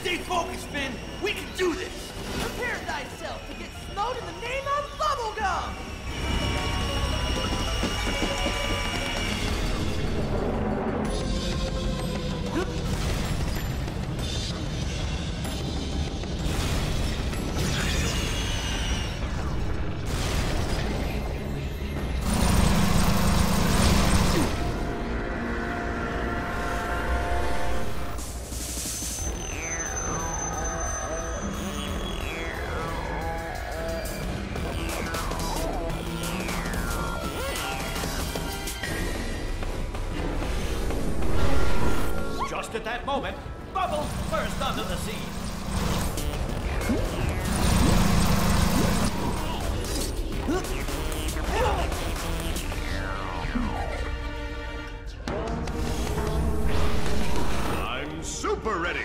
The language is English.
Stay focused, Finn. We can do this. Prepare thyself to get snowed in the name that moment, bubbles burst onto the scene. super ready.